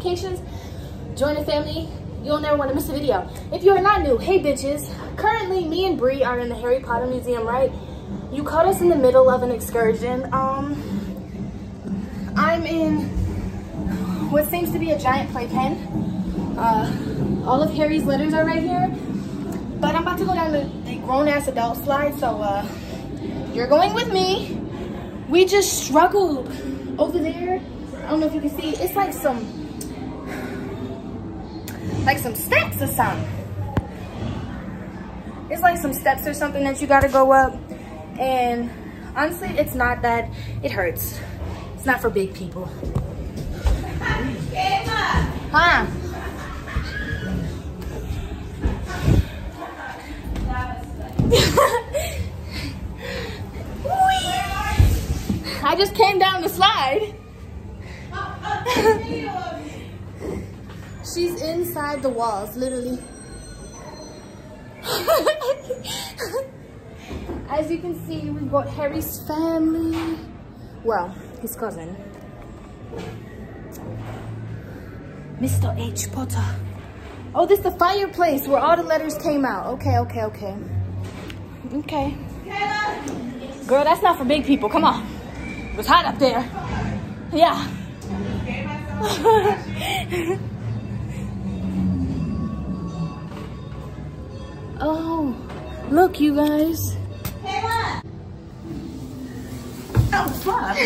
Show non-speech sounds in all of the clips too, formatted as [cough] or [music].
notifications. Join the family. You'll never want to miss a video. If you are not new, hey bitches. Currently, me and Bree are in the Harry Potter Museum, right? You caught us in the middle of an excursion. Um, I'm in what seems to be a giant playpen. Uh, all of Harry's letters are right here. But I'm about to go down the, the grown-ass adult slide, so uh, you're going with me. We just struggled over there. I don't know if you can see. It's like some, like some steps or something. It's like some steps or something that you gotta go up. And honestly, it's not that, it hurts. It's not for big people. Huh? [laughs] I just came down the slide. The walls, literally. [laughs] As you can see, we've got Harry's family. Well, his cousin. Mr. H. Potter. Oh, this is the fireplace where all the letters came out. Okay, okay, okay. Okay. Girl, that's not for big people. Come on. It was hot up there. Yeah. [laughs] oh, look, you guys. Oh, fuck.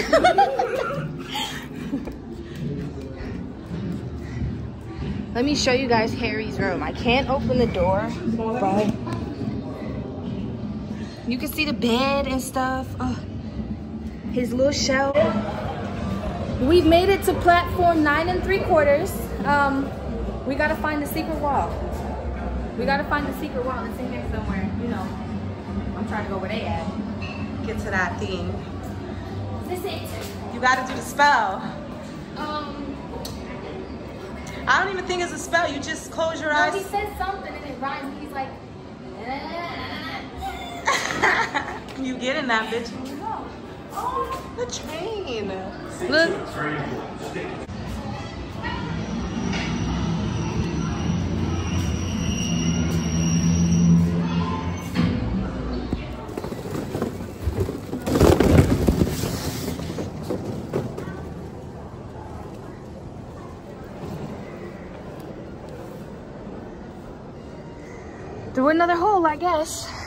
Let me show you guys Harry's room. I can't open the door, but you can see the bed and stuff. Oh, his little shelf. We've made it to platform nine and three quarters. Um, we gotta find the secret wall. We gotta find the secret wall. It's in here somewhere. You know, I'm trying to go where they at. Get to that thing. This it? You gotta do the spell. Um, I don't even think it's a spell. You just close your no, he eyes. says something and it rhymes. He's like, [laughs] you get in that bitch. no. [laughs] Oh, the train. Look. Through another hole, I guess.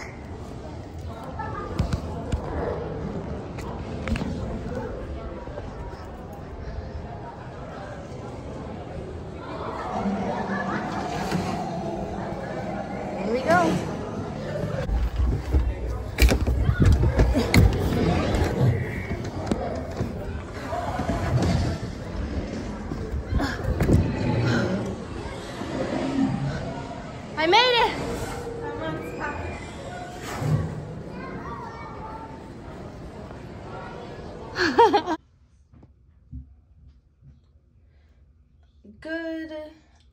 Good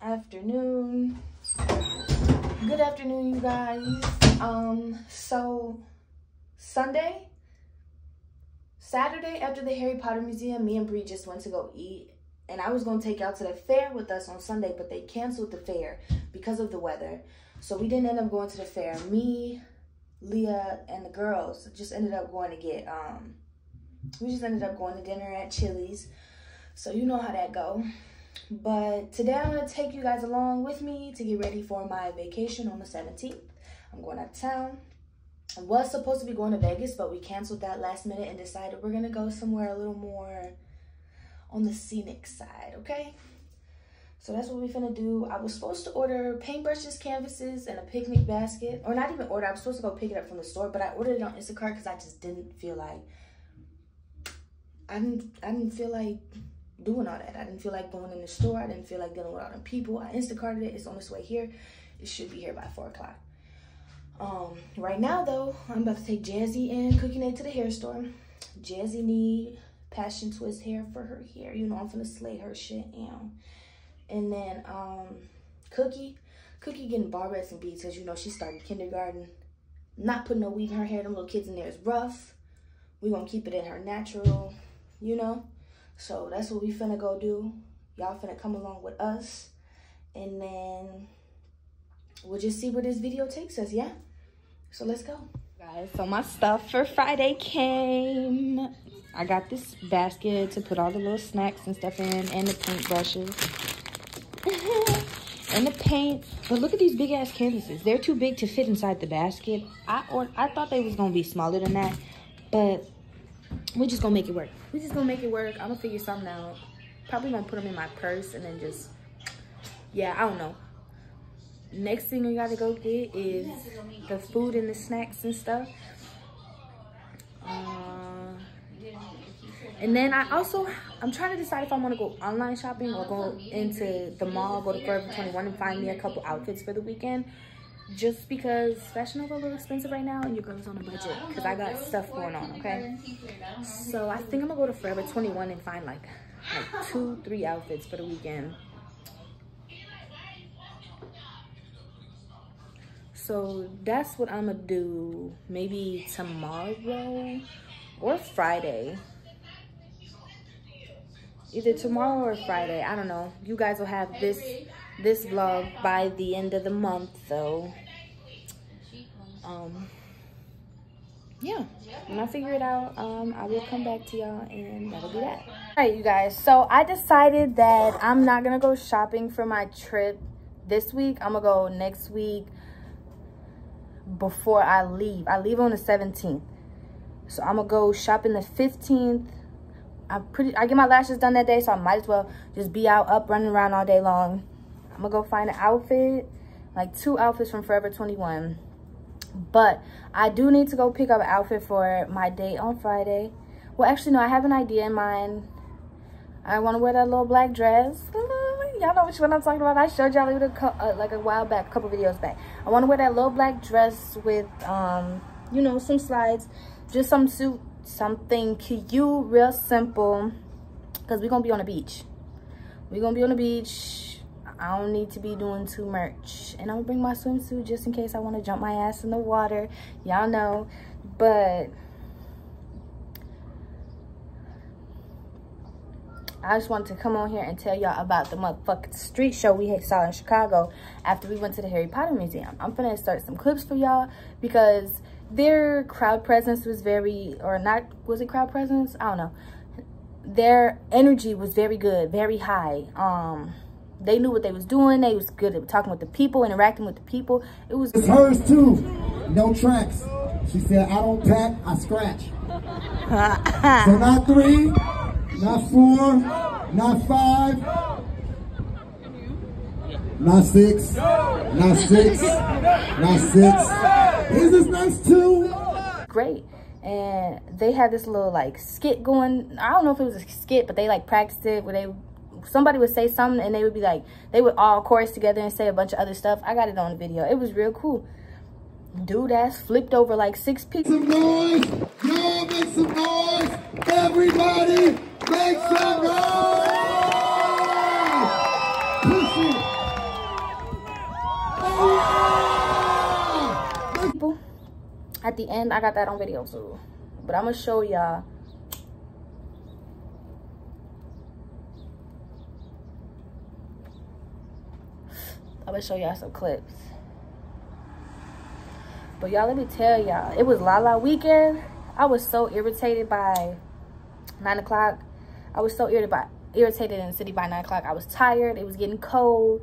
afternoon. Good afternoon, you guys. Um, so Sunday, Saturday after the Harry Potter Museum, me and Bree just went to go eat. And I was gonna take out to the fair with us on Sunday, but they canceled the fair because of the weather. So we didn't end up going to the fair. Me, Leah, and the girls just ended up going to get um we just ended up going to dinner at Chili's. So you know how that go. But today I'm gonna take you guys along with me to get ready for my vacation on the 17th. I'm going out of town. I was supposed to be going to Vegas, but we canceled that last minute and decided we're gonna go somewhere a little more on the scenic side, okay? So that's what we're finna do. I was supposed to order paintbrushes, canvases, and a picnic basket. Or not even order, I was supposed to go pick it up from the store, but I ordered it on Instacart because I just didn't feel like I didn't I didn't feel like doing all that. I didn't feel like going in the store. I didn't feel like dealing with all the people. I Instacarted it. It's on its way here. It should be here by four o'clock. Um, right now though, I'm about to take Jazzy and Cookie Nate to the hair store. Jazzy need passion twist hair for her hair. You know, I'm finna slay her shit. And, and then um, Cookie, Cookie getting barbettes and beads because you know she started kindergarten. Not putting no weave in her hair. Them little kids in there is rough. We gonna keep it in her natural, you know. So that's what we finna go do. Y'all finna come along with us. And then we'll just see where this video takes us, yeah? So let's go. Guys, so my stuff for Friday came. I got this basket to put all the little snacks and stuff in and the paint brushes. [laughs] and the paint. But look at these big ass canvases. They're too big to fit inside the basket. I or I thought they was gonna be smaller than that, but we're just gonna make it work. We're just gonna make it work. I'm gonna figure something out. Probably gonna put them in my purse and then just, yeah, I don't know. Next thing we gotta go get is the food and the snacks and stuff. Uh, and then I also, I'm trying to decide if I want to go online shopping or go into the mall, go to Forever 21 and find me a couple outfits for the weekend. Just because Fashion Nova a little expensive right now and your girl's on a budget because I got stuff going on, okay? So I think I'm gonna go to Forever 21 and find like, like two, three outfits for the weekend. So that's what I'm gonna do maybe tomorrow or Friday either tomorrow or Friday. I don't know. You guys will have this this vlog by the end of the month, though. Um, yeah. When I figure it out, um, I will come back to y'all, and that'll be that. All right, you guys. So I decided that I'm not gonna go shopping for my trip this week. I'm gonna go next week before I leave. I leave on the 17th. So I'm gonna go shopping the 15th I pretty I get my lashes done that day, so I might as well just be out up running around all day long. I'm gonna go find an outfit, like two outfits from Forever 21. But I do need to go pick up an outfit for my date on Friday. Well, actually, no, I have an idea in mind. I want to wear that little black dress. [laughs] Y'all know which one I'm talking about. I showed y'all uh, like a while back, a couple videos back. I want to wear that little black dress with, um, you know, some slides, just some suit something cute real simple because we're gonna be on the beach we're gonna be on the beach i don't need to be doing too much and i'm gonna bring my swimsuit just in case i want to jump my ass in the water y'all know but I just wanted to come on here and tell y'all about the motherfucking street show we saw in Chicago after we went to the Harry Potter Museum. I'm gonna start some clips for y'all because their crowd presence was very, or not, was it crowd presence? I don't know. Their energy was very good, very high. Um, they knew what they was doing. They was good at talking with the people, interacting with the people. It was. It's hers too. No tracks. She said, I don't pack, I scratch. so [laughs] not three, not four, not five, not six, not six, not six. Is this nice too? Great. And they had this little like skit going. I don't know if it was a skit, but they like practiced it where they somebody would say something and they would be like they would all chorus together and say a bunch of other stuff. I got it on the video. It was real cool. Dude ass flipped over like six people. Some noise! Y'all make some noise! Everybody make some noise! at the end i got that on video too but i'm gonna show y'all gonna show y'all some clips but y'all let me tell y'all it was Lolla weekend i was so irritated by nine o'clock i was so irritated by irritated in the city by nine o'clock i was tired it was getting cold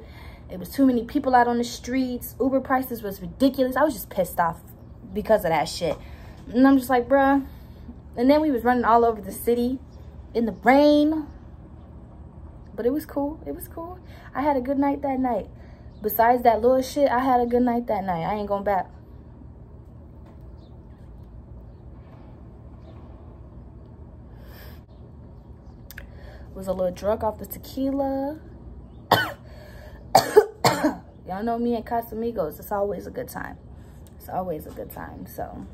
it was too many people out on the streets uber prices was ridiculous i was just pissed off because of that shit. And I'm just like, bruh. And then we was running all over the city in the rain. But it was cool. It was cool. I had a good night that night. Besides that little shit, I had a good night that night. I ain't going back. Was a little drunk off the tequila. [coughs] Y'all know me and Casamigos. It's always a good time it's always a good time so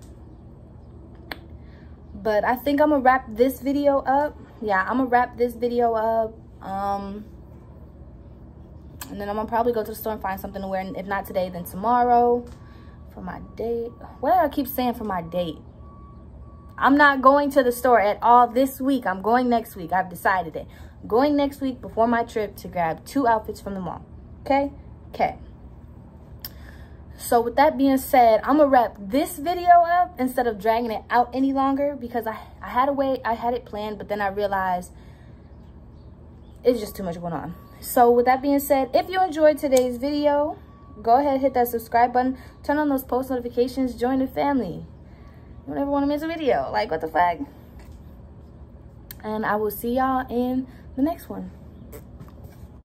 but i think i'm gonna wrap this video up yeah i'm gonna wrap this video up um and then i'm gonna probably go to the store and find something to wear And if not today then tomorrow for my date what do i keep saying for my date I'm not going to the store at all this week. I'm going next week. I've decided it. I'm going next week before my trip to grab two outfits from the mall. Okay? Okay. So with that being said, I'm gonna wrap this video up instead of dragging it out any longer because I, I had a way, I had it planned, but then I realized it's just too much going on. So with that being said, if you enjoyed today's video, go ahead, hit that subscribe button, turn on those post notifications, join the family. You don't ever want to miss a video. Like, what the fuck? And I will see y'all in the next one.